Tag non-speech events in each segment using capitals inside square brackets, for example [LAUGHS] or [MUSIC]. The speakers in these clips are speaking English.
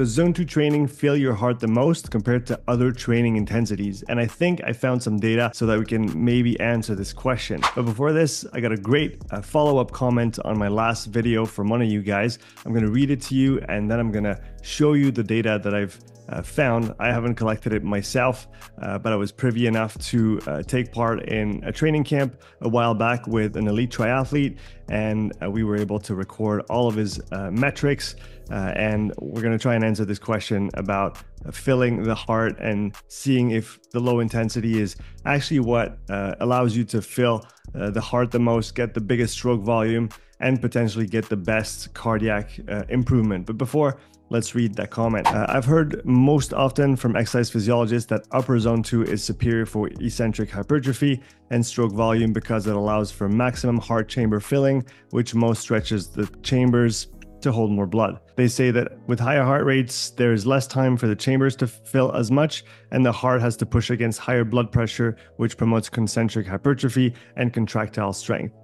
Does zone two training fill your heart the most compared to other training intensities? And I think I found some data so that we can maybe answer this question. But before this, I got a great uh, follow up comment on my last video from one of you guys. I'm going to read it to you and then I'm going to show you the data that I've uh, found. I haven't collected it myself, uh, but I was privy enough to uh, take part in a training camp a while back with an elite triathlete, and uh, we were able to record all of his uh, metrics. Uh, and we're going to try and answer this question about filling the heart and seeing if the low intensity is actually what allows you to fill the heart the most, get the biggest stroke volume, and potentially get the best cardiac improvement. But before Let's read that comment. Uh, I've heard most often from exercise physiologists that upper zone 2 is superior for eccentric hypertrophy and stroke volume because it allows for maximum heart chamber filling, which most stretches the chambers to hold more blood. They say that with higher heart rates, there is less time for the chambers to fill as much, and the heart has to push against higher blood pressure, which promotes concentric hypertrophy and contractile strength.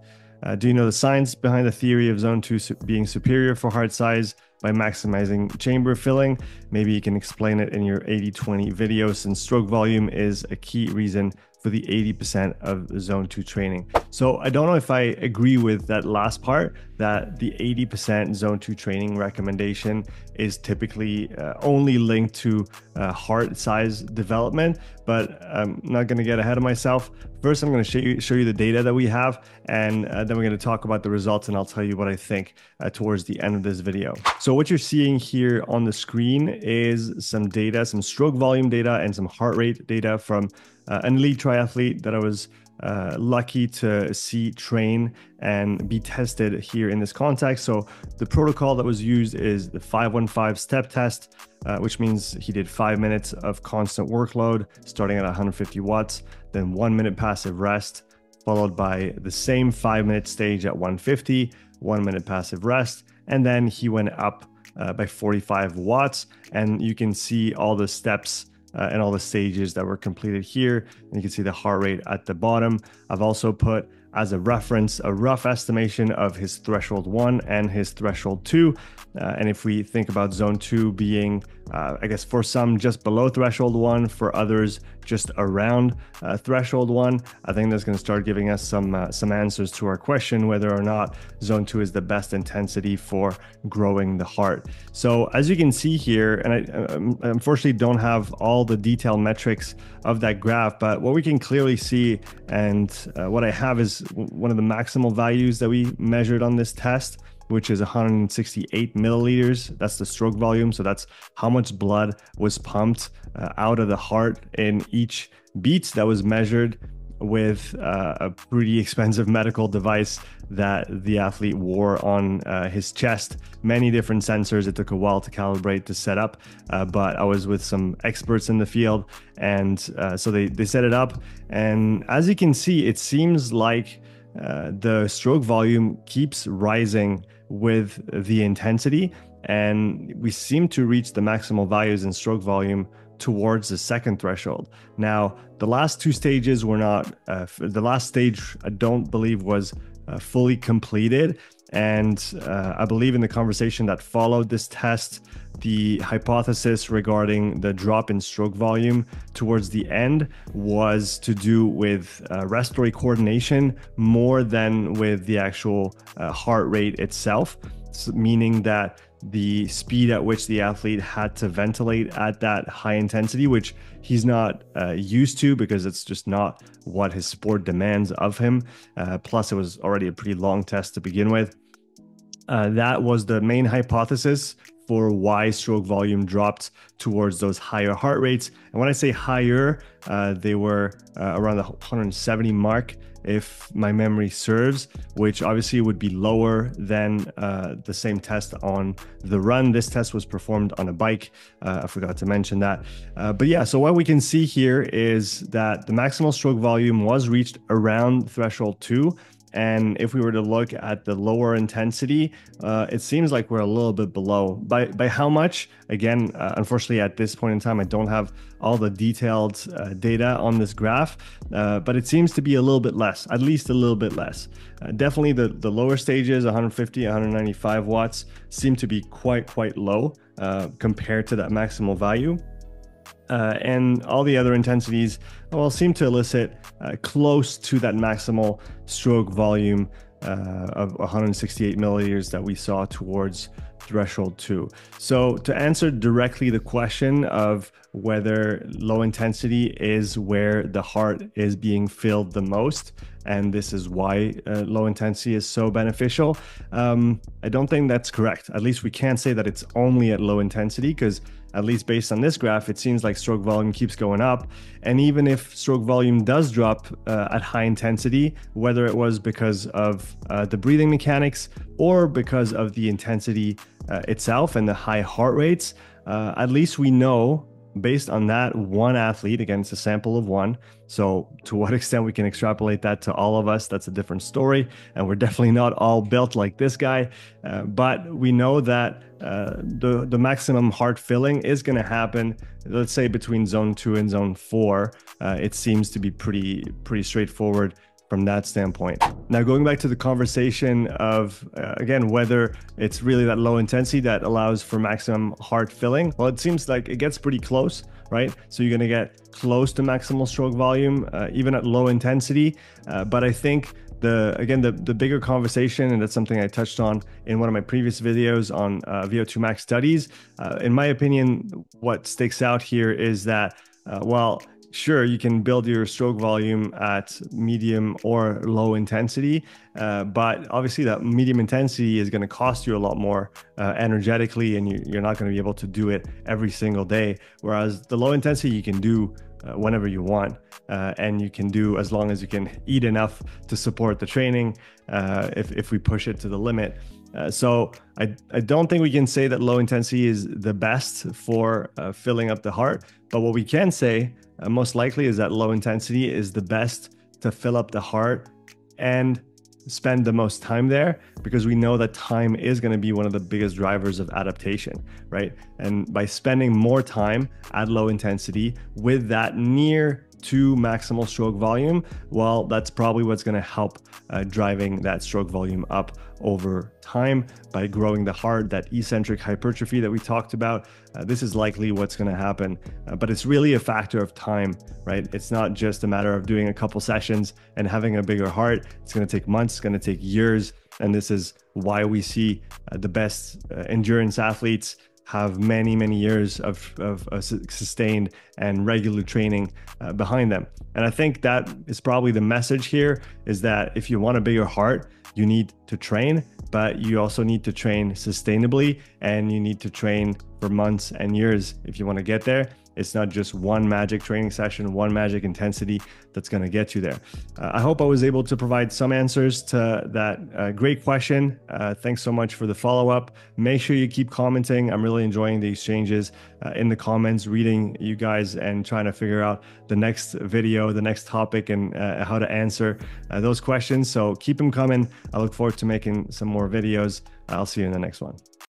Uh, do you know the science behind the theory of zone 2 being superior for heart size? by maximizing chamber filling. Maybe you can explain it in your 80 20 video since stroke volume is a key reason for the 80% of zone 2 training. So I don't know if I agree with that last part that the 80% zone 2 training recommendation is typically uh, only linked to uh, heart size development, but I'm not going to get ahead of myself. First, I'm going to show you, show you the data that we have, and uh, then we're going to talk about the results, and I'll tell you what I think uh, towards the end of this video. So what you're seeing here on the screen is some data, some stroke volume data, and some heart rate data from uh, an elite triathlete that I was uh, lucky to see train and be tested here in this context. So the protocol that was used is the 515 step test, uh, which means he did five minutes of constant workload starting at 150 watts, then one minute passive rest, followed by the same five minute stage at 150, one minute passive rest, and then he went up uh, by 45 watts. And you can see all the steps uh, and all the stages that were completed here. And you can see the heart rate at the bottom. I've also put as a reference a rough estimation of his threshold one and his threshold two. Uh, and if we think about zone two being, uh, I guess for some just below threshold one, for others just around uh, threshold one, I think that's going to start giving us some uh, some answers to our question whether or not zone two is the best intensity for growing the heart. So as you can see here, and I, I um, unfortunately don't have all the detailed metrics of that graph, but what we can clearly see and uh, what I have is one of the maximal values that we measured on this test which is 168 milliliters. That's the stroke volume. So that's how much blood was pumped uh, out of the heart in each beat that was measured with uh, a pretty [LAUGHS] expensive medical device that the athlete wore on uh, his chest. Many different sensors. It took a while to calibrate to set up, uh, but I was with some experts in the field, and uh, so they they set it up. And as you can see, it seems like uh, the stroke volume keeps rising with the intensity, and we seem to reach the maximal values in stroke volume towards the second threshold. Now, the last two stages were not, uh, the last stage, I don't believe, was uh, fully completed. And uh, I believe in the conversation that followed this test, the hypothesis regarding the drop in stroke volume towards the end was to do with uh, respiratory coordination more than with the actual uh, heart rate itself, so meaning that the speed at which the athlete had to ventilate at that high intensity, which he's not uh, used to because it's just not what his sport demands of him. Uh, plus, it was already a pretty long test to begin with. Uh, that was the main hypothesis for why stroke volume dropped towards those higher heart rates. And when I say higher, uh, they were uh, around the 170 mark if my memory serves, which obviously would be lower than uh, the same test on the run. This test was performed on a bike. Uh, I forgot to mention that. Uh, but yeah, so what we can see here is that the maximal stroke volume was reached around threshold two. And if we were to look at the lower intensity, uh, it seems like we're a little bit below. By by how much? Again, uh, unfortunately, at this point in time, I don't have all the detailed uh, data on this graph, uh, but it seems to be a little bit less, at least a little bit less. Uh, definitely, the the lower stages, 150, 195 watts, seem to be quite quite low. uh, compared to that maximal value. Uh, and all the other intensities well seem to elicit close to that maximal stroke volume uh, of 168 milliliters that we saw towards threshold two. So to answer directly the question of whether low intensity is where the heart is being filled the most, and this is why uh, low intensity is so beneficial. Um, I don't think that's correct. At least we can't say that it's only at low intensity because at least based on this graph, it seems like stroke volume keeps going up. And even if stroke volume does drop uh, at high intensity, whether it was because of uh, the breathing mechanics or because of the intensity uh, itself and the high heart rates, uh, at least we know based on that one athlete, again, it's a sample of one. So, to what [LAUGHS] extent we can extrapolate that to all of us, that's a different story. And we're definitely not all built like this guy. Uh, but we know that uh, the, the maximum heart filling is going to happen, let's say between zone two and zone four. Uh, it seems to be pretty, pretty straightforward from that standpoint. Now, going back to the conversation of, uh, again, whether it's really that low intensity that allows for maximum heart filling, well, it seems like it gets pretty close, right? So you're going to get close to maximal stroke volume, uh, even at low intensity. Uh, but I think the again the, the bigger conversation and that's something i touched on in one of my previous videos on uh, vo2 max studies uh, in my opinion what sticks out here is that uh, well sure you can build your stroke volume at medium or low intensity uh, but obviously that medium intensity is going to cost you a lot more uh, energetically and you, are not going to be able to do it every single day whereas the low intensity you can do uh, whenever you want uh, and you can do as long as you can eat enough to support the training uh, if, if we push it to the limit uh, so I, I don't think we can say that low intensity is the best for uh, filling up the heart. But what we can say uh, most likely is that low intensity is the best to fill up the heart and spend the most time there because we know that time is going to be one of the biggest drivers of adaptation, right? And by spending more time at low intensity with that near to maximal stroke volume, well, that's probably what's going to help uh, driving that stroke volume up over time by growing the heart, that eccentric hypertrophy that we talked about. Uh, this is likely what's going to happen, uh, but it's really a factor of time, right? It's not just a matter of doing a couple sessions and having a bigger heart. It's going to take months, it's going to take years. And this is why we see uh, the best uh, endurance athletes have many, many years of, of, of sustained and regular training uh, behind them. And I think that is probably the message here is that if you want a bigger heart, you need to train, but you also need to train sustainably and you need to train for months and years if you want to get there. It's not just one magic training session, one magic intensity that's going to get you there. Uh, I hope I was able to provide some answers to that uh, great question. Uh, thanks so much for the follow up. Make sure you keep commenting. I'm really enjoying the exchanges uh, in the comments, reading you guys and trying to figure out the next video, the next topic, and uh, how to answer uh, those questions. So keep them coming. I look forward to making some more videos. I'll see you in the next one.